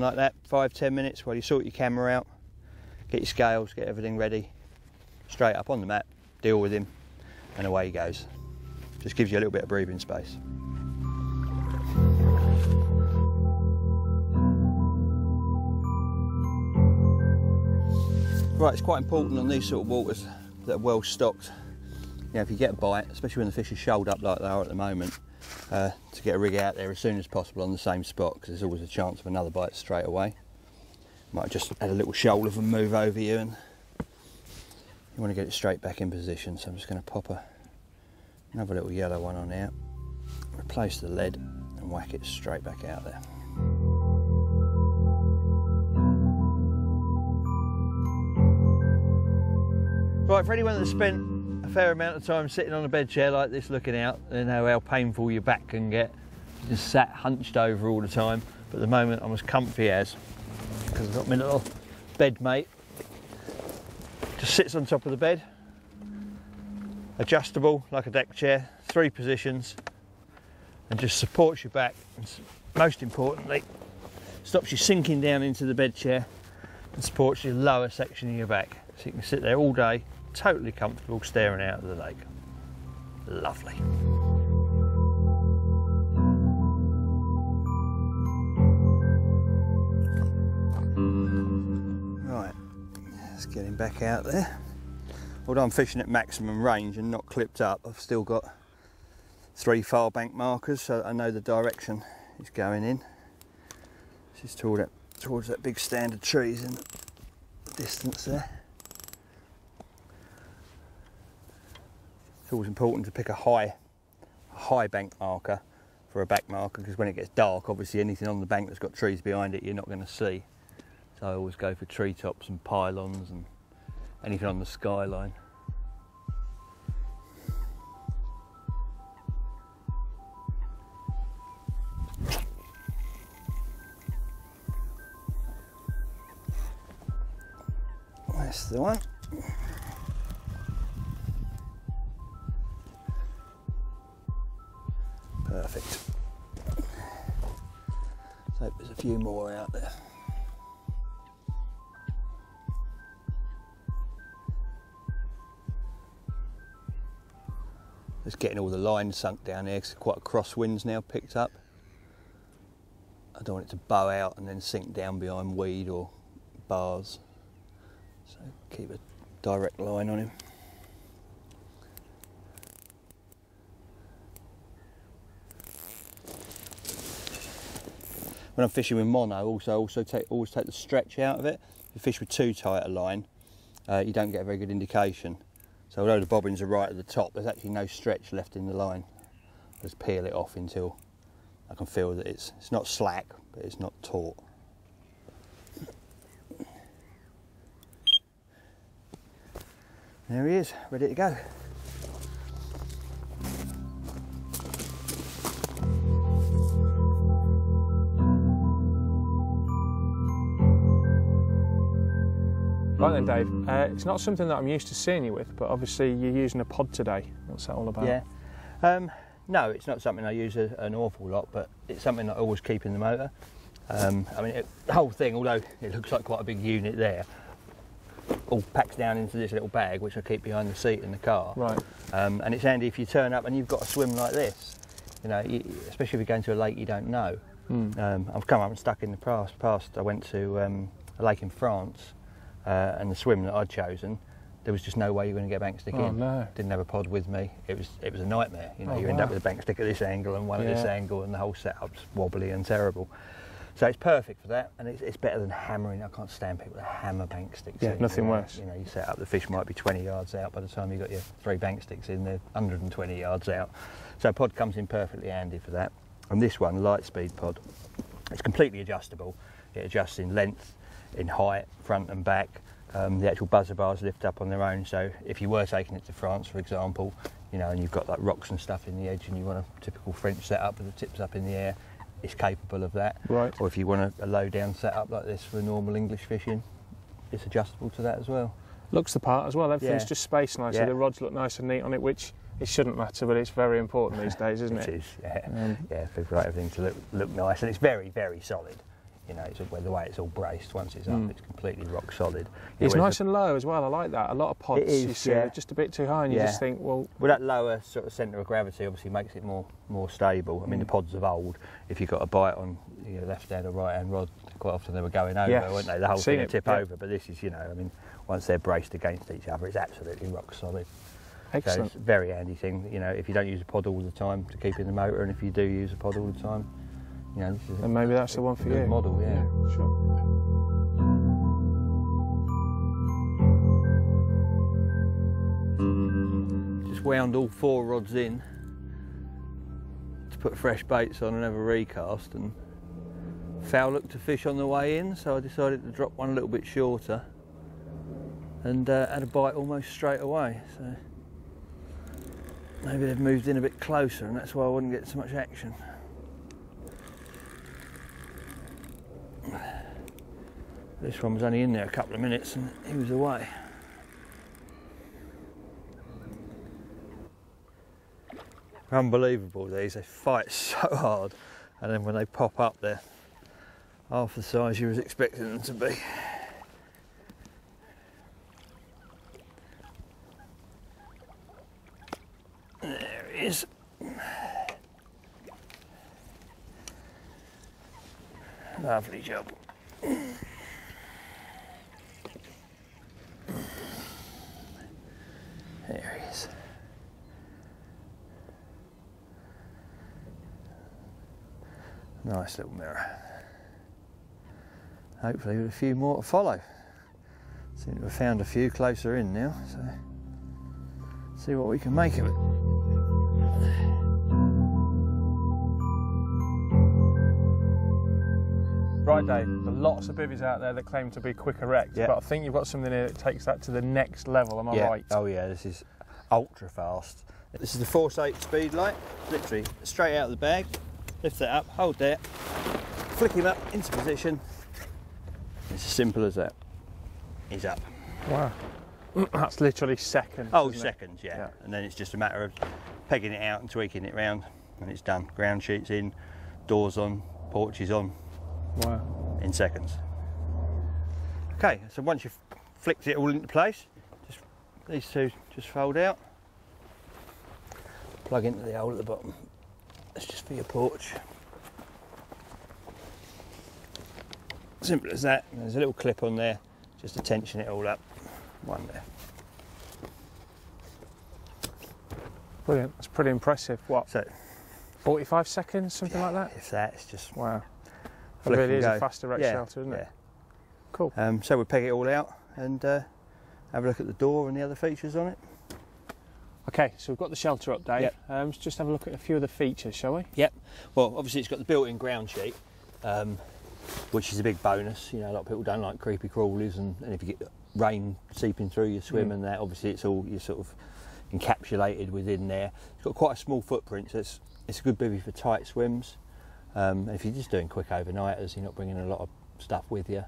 like that, five, ten minutes while you sort your camera out, get your scales, get everything ready, straight up on the mat, deal with him, and away he goes. Just gives you a little bit of breathing space. Right, it's quite important on these sort of waters that are well stocked. You know, if you get a bite, especially when the fish are shoaled up like they are at the moment, uh, to get a rig out there as soon as possible on the same spot because there's always a chance of another bite straight away. Might just add a little shoal of them move over you and you want to get it straight back in position. So I'm just going to pop a, another little yellow one on out, replace the lead and whack it straight back out there. Right, for anyone that's spent a fair amount of time sitting on a bed chair like this looking out, they know how painful your back can get. Just sat hunched over all the time. But at the moment I'm as comfy as, because I've got my little bed mate. Just sits on top of the bed, adjustable like a deck chair, three positions, and just supports your back. And most importantly, stops you sinking down into the bed chair and supports your lower section of your back. So you can sit there all day totally comfortable staring out at the lake. Lovely. Right, let's get him back out there. Although I'm fishing at maximum range and not clipped up, I've still got three file bank markers so I know the direction he's going in. This is toward that, towards that big stand of trees in the distance there. It's always important to pick a high, high bank marker for a back marker because when it gets dark, obviously anything on the bank that's got trees behind it, you're not going to see. So I always go for treetops and pylons and anything on the skyline. That's the one. Lines sunk down here because quite a crosswinds now picked up. I don't want it to bow out and then sink down behind weed or bars. So keep a direct line on him. when I'm fishing with mono, also also take always take the stretch out of it. If you fish with too tight a line, uh, you don't get a very good indication. So although the bobbins are right at the top, there's actually no stretch left in the line. Just peel it off until I can feel that it's it's not slack, but it's not taut. There he is, ready to go. Right then, Dave. Uh, it's not something that I'm used to seeing you with, but obviously you're using a pod today. What's that all about? Yeah. Um, no, it's not something I use a, an awful lot, but it's something that I always keep in the motor. Um, I mean, it, the whole thing, although it looks like quite a big unit there, all packs down into this little bag, which I keep behind the seat in the car. Right. Um, and it's handy if you turn up and you've got to swim like this. You know, you, especially if you're going to a lake you don't know. Mm. Um, I've come up and stuck in the past. past I went to um, a lake in France uh, and the swim that I'd chosen, there was just no way you were going to get a bank stick Oh, in. no. Didn't have a pod with me. It was it was a nightmare. You know, Oh, you end up with a bank stick at this angle and one at this angle, and the whole setup's wobbly and terrible. So it's perfect for that, and it's, it's better than hammering. I can't stand people that hammer bank sticks. Yeah, in, nothing you know. worse. You know, you set up the fish might be 20 yards out. By the time you got your three bank sticks in, they're 120 yards out. So a pod comes in perfectly handy for that. And this one, light speed pod, it's completely adjustable. It adjusts in length, in height, front and back. Um, the actual buzzer bars lift up on their own. So if you were taking it to France, for example, you know, and you've got like rocks and stuff in the edge, and you want a typical French setup with the tips up in the air, it's capable of that. Right. Or if you want a, a low down setup like this for normal English fishing, it's adjustable to that as well. Looks the part as well. Everything's Yeah. just spaced nicely. Yeah. The rods look nice and neat on it, which it shouldn't matter, but it's very important these days, isn't it? It is, yeah. Um, yeah, we've got everything to look, look nice, and it's very, very solid. You know, it's, the way it's all braced. Once it's up, Mm. it's completely rock solid. It's nice the- and low as well. I like that. A lot of pods is, you see yeah. are just a bit too high, and you Yeah. just think, well, Well, that lower sort of centre of gravity obviously makes it more more stable. I mean, the Mm. pods of old, if you've got a bite on your left hand or right hand rod, quite often they were going over, Yes. weren't they? The whole Seen thing would tip yeah. over. But this is, you know, I mean, once they're braced against each other, it's absolutely rock solid. So excellent. it's a very handy thing. You know, if you don't use a pod all the time to keep in the motor, and if you do use a pod all the time, you know, this is And maybe that's the one for you. model. Yeah. sure. Just wound all four rods in to put fresh baits on and have a recast and foul looked to fish on the way in so I decided to drop one a little bit shorter and uh, had a bite almost straight away so maybe they've moved in a bit closer and that's why I wouldn't get so much action. This one was only in there a couple of minutes and he was away. unbelievable these. They fight so hard. And then when they pop up they're half the size you was expecting them to be. There he is. Lovely job Nice little mirror. Hopefully with a few more to follow. Seem to have found a few closer in now, so see what we can make of it. Right, Dave. There's lots of bivvies out there that claim to be quick erect, Yeah. but I think you've got something here that takes that to the next level. Am I yeah. right? Oh yeah, this is ultra fast. This is the Force 8 speed light. Literally straight out of the bag. Lift that up, hold there, flick him up into position. It's as simple as that. He's up. Wow. That's literally seconds. Oh, seconds, yeah. Yeah. And then it's just a matter of pegging it out and tweaking it round, and it's done. Ground sheets in, doors on, porches on, Wow. in seconds. Okay, so once you've flicked it all into place, just these two just fold out, plug into the hole at the bottom. That's just for your porch. Simple as that. There's a little clip on there just to tension it all up. One there. Brilliant. That's pretty impressive. What? So 45 seconds, something like that? if that, it's just Wow. Flick really is a go. fast erect yeah, shelter, isn't yeah. it? Cool. Um, so we peg it all out and uh, have a look at the door and the other features on it. Okay, so we've got the shelter up, Dave. Yep. Um, let's just have a look at a few of the features, shall we? Yep. Well, obviously it's got the built-in ground sheet, um, which is a big bonus. You know, a lot of people don't like creepy crawlies, and, and if you get rain seeping through your swim Mm. and that, obviously it's all you're sort of encapsulated within there. It's got quite a small footprint, so it's it's a good bivvy for tight swims. Um, if you're just doing quick overnighters, you're not bringing a lot of stuff with you.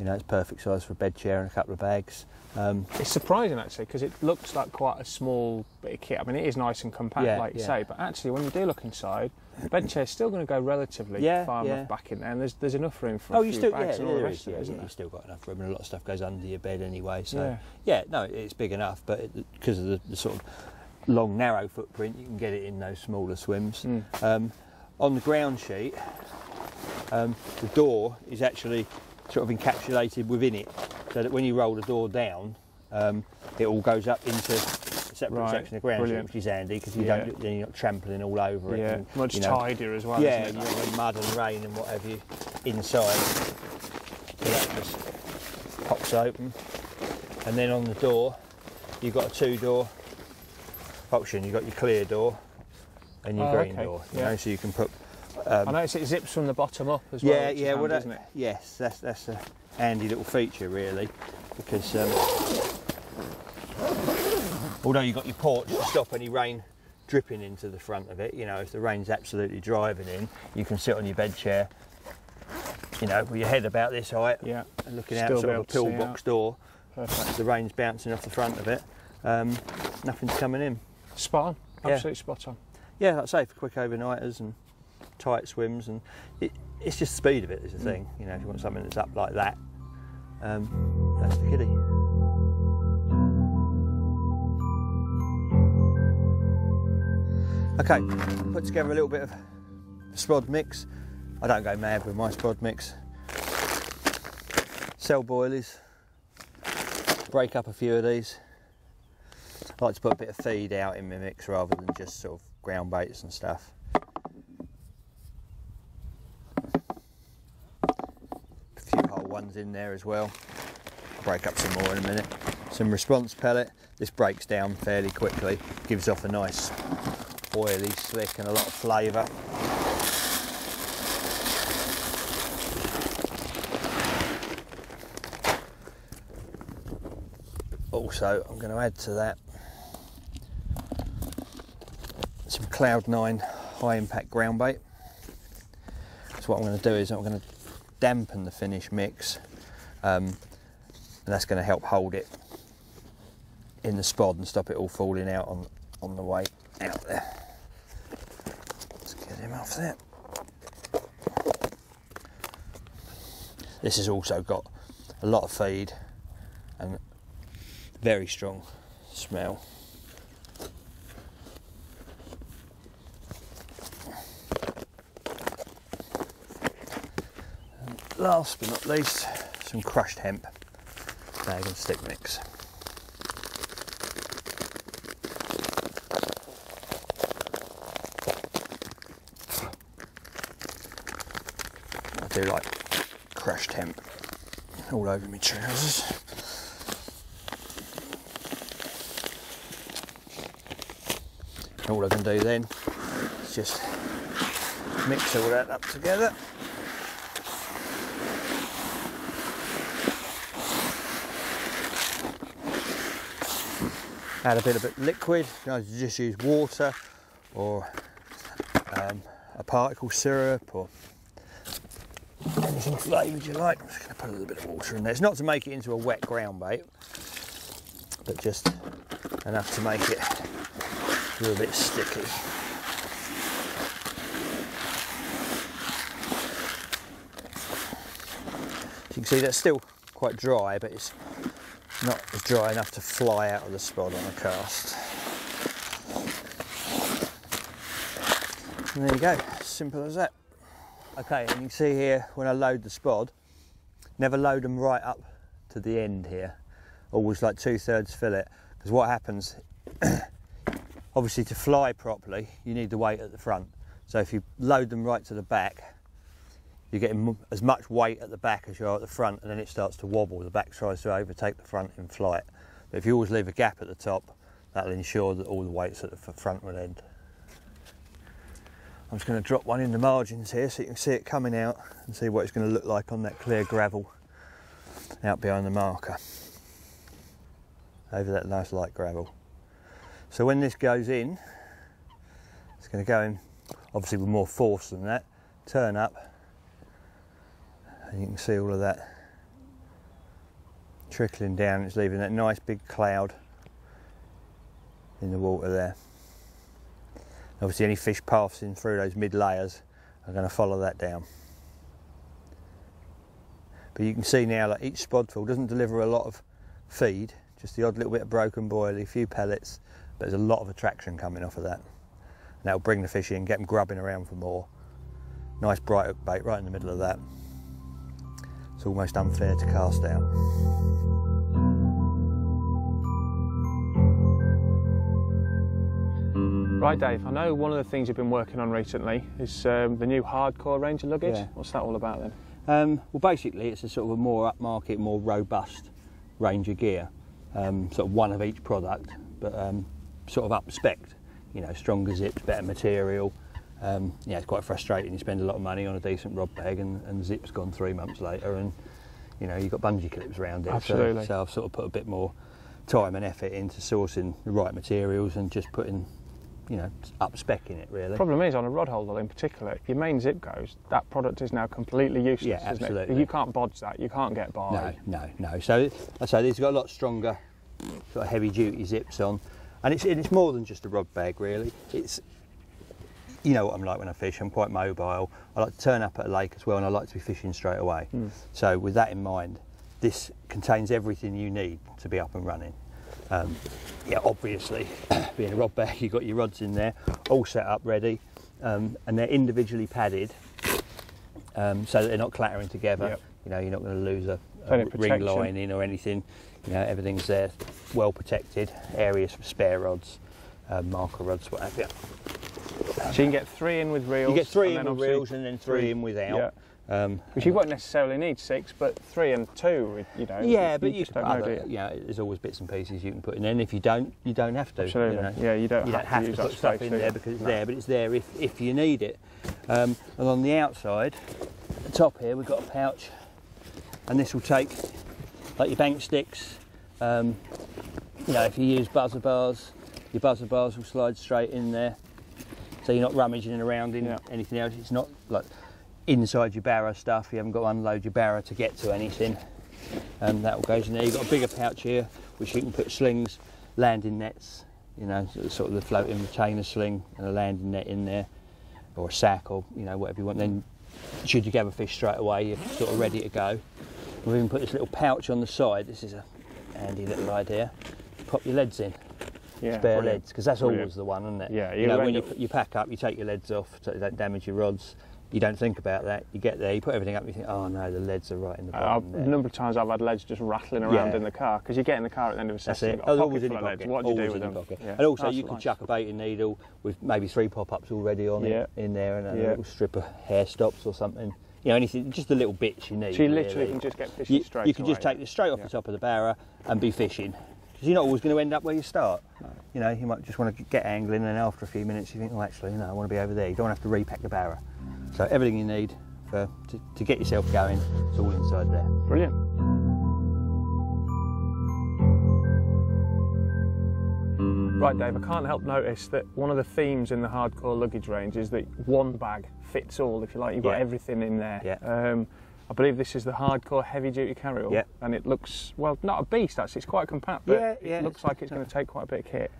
You know, it's perfect size for a bed chair and a couple of bags. Um, It's surprising actually because it looks like quite a small bit of kit. I mean, it is nice and compact, Yeah, like you yeah. say, but actually, when you do look inside, the bed chair is still going to go relatively Yeah, far yeah. enough back in there, and there's, there's enough room for oh, you still yeah, bags and all the rest is, of yeah, it, isn't yeah, there? you've still got enough room, and a lot of stuff goes under your bed anyway. So Yeah. yeah, no, it's big enough, but because of the, the sort of long, narrow footprint, you can get it in those smaller swims. Mm. Um, on the ground sheet, um, the door is actually sort of encapsulated within it, so that when you roll the door down, um, it all goes up into a separate Right, section of ground brilliant. which is handy because you Yeah. don't then you're not trampling all over it. Yeah, and, much you know, tidier as well. yeah, isn't you it? know, mud and rain and what have you inside. So that just pops open. And then on the door, you've got a two door option. You've got your clear door and your Oh, green okay, door. You yeah. know, so you can put. I Um, notice it zips from the bottom up as well. yeah, is yeah, handy, well, isn't it? yes, that's that's a handy little feature really, because um, although you've got your porch to stop any rain dripping into the front of it, you know, if the rain's absolutely driving in, you can sit on your bed chair, you know, with your head about this height, Yeah, and looking Still out sort of a pillbox door. perfect. The rain's bouncing off the front of it. Um, nothing's coming in. Spot on. Yeah. Absolutely spot on. Yeah, like I say, for quick overnighters and tight swims, and it, it's just the speed of it is the thing. You know, if you want something that's up like that, um, that's the kiddie. Okay, put together a little bit of spod mix. I don't go mad with my spod mix. Cell boilies, break up a few of these. I like to put a bit of feed out in my mix rather than just sort of ground baits and stuff. A few whole ones in there as well. I'll break up some more in a minute. Some response pellet. This breaks down fairly quickly, gives off a nice oily, slick and a lot of flavour. Also, I'm going to add to that some Cloud9 high impact ground bait. So what I'm going to do is I'm going to dampen the finish mix um, and that's going to help hold it in the spod and stop it all falling out on, on the way out there. Let's get him off there. This has also got a lot of feed and very strong smell. And last but not least, some crushed hemp bag and stick mix. I do like crushed hemp all over my trousers. all I can do then is just mix all that up together. Add a bit of liquid, you know, just use water or um, a particle syrup or anything flavoured you like. I'm just going to put a little bit of water in there. It's not to make it into a wet ground bait, but just enough to make it a little bit sticky. You can see that's still quite dry, but it's not dry enough to fly out of the spod on a cast. And there you go, simple as that. Okay, and you can see here when I load the spod, never load them right up to the end here, always like two thirds fillet, because what happens obviously to fly properly you need the weight at the front so if you load them right to the back you're getting as much weight at the back as you are at the front and then it starts to wobble. The back tries to overtake the front in flight. But if you always leave a gap at the top that'll ensure that all the weight's at the front will end. I'm just going to drop one in the margins here so you can see it coming out and see what it's going to look like on that clear gravel out behind the marker. Over that nice light gravel. So when this goes in, it's going to go in obviously with more force than that, turn up, and you can see all of that trickling down. It's leaving that nice big cloud in the water there. Obviously any fish passing through those mid layers are going to follow that down. But you can see now that each spodful doesn't deliver a lot of feed, just the odd little bit of broken boilie, a few pellets, but there's a lot of attraction coming off of that. And that'll bring the fish in, get them grubbing around for more. Nice bright bait right in the middle of that. It's almost unfair to cast out. Right, Dave, I know one of the things you've been working on recently is um, the new hardcore range of luggage. Yeah. What's that all about then? Um, well, basically, it's a sort of a more upmarket, more robust range of gear. Um, sort of one of each product, but um, sort of up spec. You know, stronger zips, better material. Um, yeah, it's quite frustrating. You spend a lot of money on a decent rod bag, and, and zip's gone three months later, and you know you've got bungee clips around it. So- Absolutely. So, I've sort of put a bit more time and effort into sourcing the right materials and just putting, you know, up spec in it really. The problem is, on a rod holder in particular, if your main zip goes, that product is now completely useless. Yeah, absolutely. You can't bodge that. You can't get by. No, no, no. So I say these have got a lot stronger, sort of heavy duty zips on, and it's and it's more than just a rod bag really. It's you know what I'm like when I fish. I'm quite mobile. I like to turn up at a lake as well, and I like to be fishing straight away. So with that in mind, this contains everything you need to be up and running. Um, yeah, obviously, being a rod bag, you've got your rods in there, all set up ready, um, and they're individually padded um, so that they're not clattering together. Yep. You know, you're not going to lose a, a ring lining or anything. You know, everything's there, well protected. Areas for spare rods, uh, marker rods, what have you. So you can get three in with reels. You get three in with reels and then three in without. Um, Which you won't necessarily need six, but three and two, you know. yeah, but you, just don't know, do other, you? you there's always bits and pieces you can put in. And if you don't, you don't have to. Absolutely. You know. Yeah, you don't you have don't have to to put stuff in there you? because it's No. there, but it's there if, if you need it. Um, and on the outside, the top here, we've got a pouch, and this will take like your bank sticks. Um, you know, if you use buzzer bars, your buzzer bars will slide straight in there, so you're not rummaging around in Yeah. anything else. It's not like inside your barrow stuff. You haven't got to unload your barrow to get to anything. Um, that all goes in there. You've got a bigger pouch here, which you can put slings, landing nets, you know, sort of- sort of the floating retainer sling and a landing net in there, or a sack, or you know, whatever you want. Then, should you gather fish straight away, you're sort of ready to go. We've even put this little pouch on the side. This is a handy little idea. Pop your leads in, Yeah, spare brilliant. leads, because that's Brilliant. always the one, isn't it? Yeah, you you know, when you, you pack up, you take your leads off so you don't damage your rods. You don't think about that. You get there, you put everything up, you think, oh no, the leads are right in the Uh, bottom. I've, a number of times I've had leads just rattling around Yeah. in the car because you get in the car at the end of a session. That's it. you've got a Oh, always in your pocket. What do you do with them? Yeah. And also, That's you can nice. chuck a baiting needle with maybe three pop-ups already on Yeah. it in there, and a little strip of hair stops or something. You know, anything, just the little bits you need. So you literally really. can just get fishing You, straight you can just take this straight off Yeah. the top of the barra and be fishing. Because you're not always going to end up where you start. You know, you might just want to get angling, and then after a few minutes, you think, oh, actually, no, I want to be over there. You don't have to repack the barra. So everything you need for, to, to get yourself going, it's all inside there. Brilliant. Right, Dave, I can't help notice that one of the themes in the hardcore luggage range is that one bag fits all, if you like. You've got Yeah. everything in there. Yeah. Um, I believe this is the hardcore heavy duty carryall. Yeah. And it looks, well, not a beast actually, it's quite compact, but Yeah, yeah, it looks like it's going to take quite a bit of kit.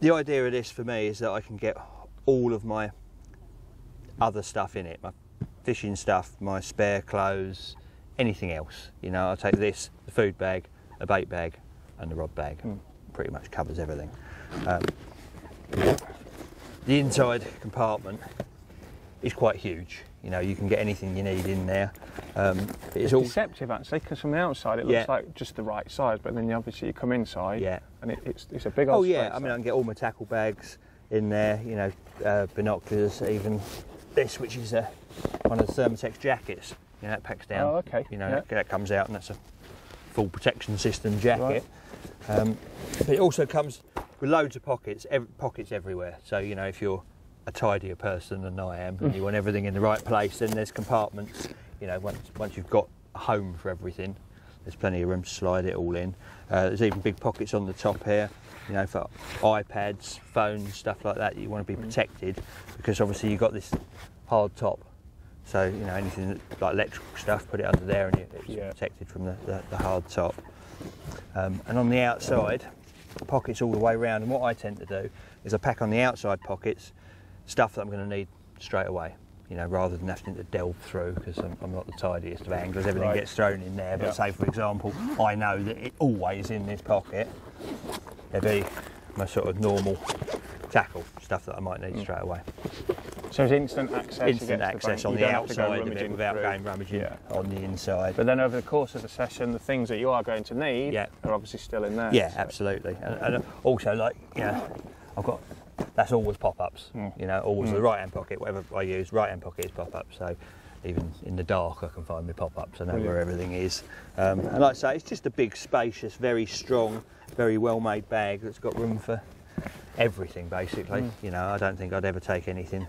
the idea of this for me is that I can get all of my other stuff in it, my fishing stuff, my spare clothes, anything else. You know, I'll take this, the food bag, a bait bag, and the rod bag. Pretty much covers everything. Um, the inside compartment is quite huge. You know, you can get anything you need in there. Um, it's It's all deceptive actually, because from the outside it looks Yeah. like just the right size, but then you obviously you come inside Yeah. and it, it's, it's a big old Oh yeah, I mean I can get all my tackle bags in there. You know, uh, binoculars, even this, which is uh, one of the Thermotex jackets. You know, that packs down. Oh, okay, You know, yeah. that, that comes out, and that's a full protection system jacket. Um, but it also comes with loads of pockets, ev- pockets everywhere. So you know, if you're a tidier person than I am, and you want everything in the right place, then there's compartments. You know, once once you've got a home for everything, there's plenty of room to slide it all in. Uh, there's even big pockets on the top here, you know, for iPads, phones, stuff like that. You want to be protected because obviously you've got this hard top. So you know anything like electrical stuff, put it under there and it's Yeah. protected from the, the, the hard top. Um, and on the outside, pockets all the way around. And what I tend to do is I pack on the outside pockets stuff that I'm going to need straight away. You know, rather than having to delve through because I'm, I'm not the tidiest of anglers. Everything Right. gets thrown in there. But Yeah. say, for example, I know that it always in this pocket. There'd be my sort of normal tackle stuff that I might need hmm. straight away. So it's instant access. Instant to the access on the don't have to go outside of it without through. going rummaging Yeah. on the inside. But then over the course of the session, the things that you are going to need Yeah. are obviously still in there. Yeah, so- absolutely. And, and also, like, you know, I've got that's always pop-ups. You know, always the right-hand pocket. Whatever I use, right-hand pocket is pop-ups. So even in the dark, I can find my pop-ups. I know where everything is. Um, and like I say, it's just a big, spacious, very strong, very well-made bag that's got room for everything. Basically, you know, I don't think I'd ever take anything.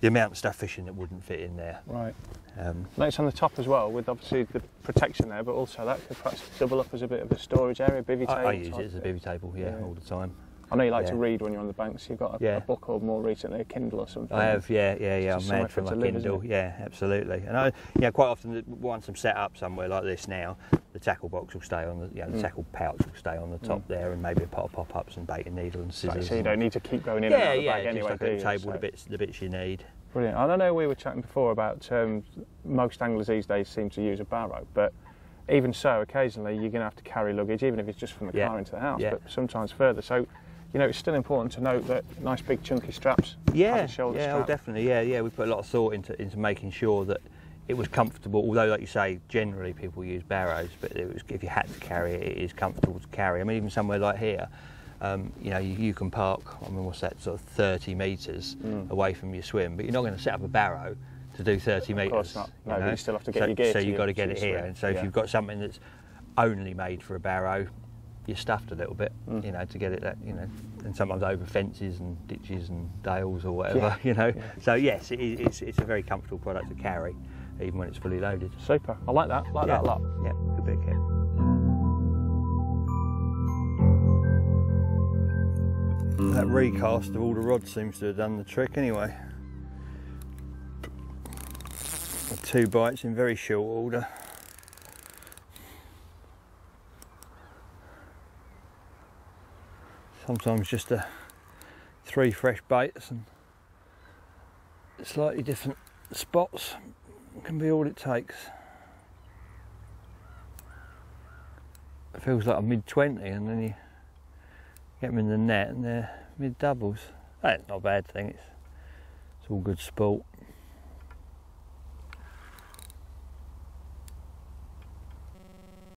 The amount of stuff fishing that wouldn't fit in there. Right. Um, Notice on the top as well, with obviously the protection there, but also that could perhaps double up as a bit of a storage area, bivy I, table. I use it as a bivy table, yeah, Yeah. all the time. I know you like to read when you're on the banks. You've got a, Yeah. a book or more recently a Kindle or something. I have, yeah, yeah, yeah. I'm mad for my live, Kindle. Yeah, absolutely. And I, yeah, quite often once I'm set up somewhere like this now, the tackle box will stay on the, you know, the Mm. tackle pouch will stay on the top there, and maybe a pot of pop-ups and bait and needle and Like scissors. you say, you don't need to keep going in and out of the yeah, bag just anyway, like do table So- the bits, the bits you need. Brilliant. I don't know, we were chatting before about um, most anglers these days seem to use a barrow, but even so, occasionally you're going to have to carry luggage, even if it's just from the Yeah. car into the house, Yeah. but sometimes further. So, you know, it's still important to note that nice big chunky straps. Yeah, shoulder yeah, oh, definitely. Yeah, yeah. We put a lot of thought into into making sure that it was comfortable. Although, like you say, generally people use barrows, but it was, if you had to carry it, it is comfortable to carry. I mean, even somewhere like here, um, you know, you, you can park. I mean, what's that? Sort of 30 metres Mm. away from your swim, but you're not going to set up a barrow to do 30 metres. Of course not. No, you know? you still have to get so, your gear So you've got to get it here. swim. And so if you've got something that's only made for a barrow, you're stuffed a little bit, Mm. you know, to get it that, you know, and sometimes over fences and ditches and dales or whatever, Yeah. you know. Yeah. So yes, it, is- it's it's a very comfortable product to carry, even when it's fully loaded. Super. I like that. Like yeah. that a lot. Yeah, good bit of. That recast of all the rods seems to have done the trick anyway. Two bites in very short order. Sometimes just a three fresh baits and slightly different spots can be all it takes. It feels like a mid 20 and then you get them in the net and they're mid doubles. That's not a bad thing, it's, it's all good sport.